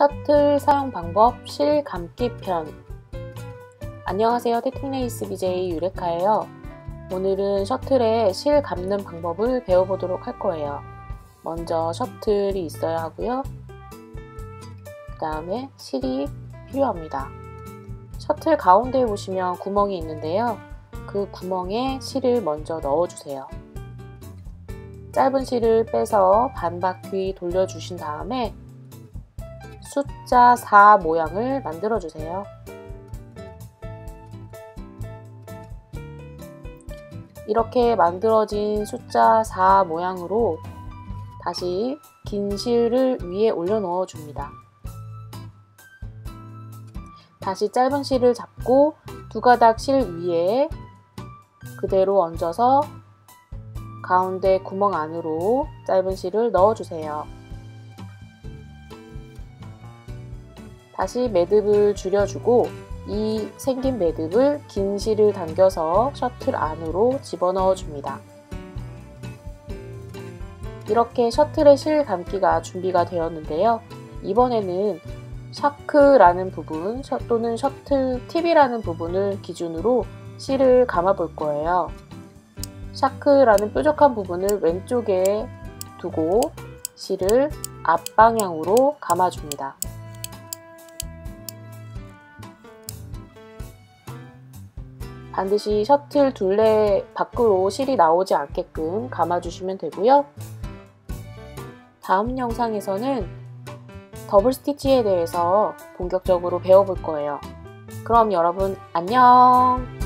셔틀 사용 방법 실 감기 편. 안녕하세요. 태팅레이스 BJ 유레카예요. 오늘은 셔틀의 실 감는 방법을 배워보도록 할 거예요. 먼저 셔틀이 있어야 하고요. 그 다음에 실이 필요합니다. 셔틀 가운데에 보시면 구멍이 있는데요. 그 구멍에 실을 먼저 넣어주세요. 짧은 실을 빼서 반 바퀴 돌려주신 다음에 숫자 4 모양을 만들어 주세요. 이렇게 만들어진 숫자 4 모양으로 다시 긴 실을 위에 올려 넣어 줍니다. 다시 짧은 실을 잡고 두 가닥 실 위에 그대로 얹어서 가운데 구멍 안으로 짧은 실을 넣어 주세요. 다시 매듭을 줄여주고 이 생긴 매듭을 긴 실을 당겨서 셔틀 안으로 집어넣어 줍니다. 이렇게 셔틀의 실 감기가 준비가 되었는데요. 이번에는 샤크라는 부분 또는 셔틀 팁이라는 부분을 기준으로 실을 감아 볼 거예요. 샤크라는 뾰족한 부분을 왼쪽에 두고 실을 앞방향으로 감아줍니다. 반드시 셔틀 둘레 밖으로 실이 나오지 않게끔 감아주시면 되고요. 다음 영상에서는 더블 스티치에 대해서 본격적으로 배워볼 거예요. 그럼 여러분 안녕!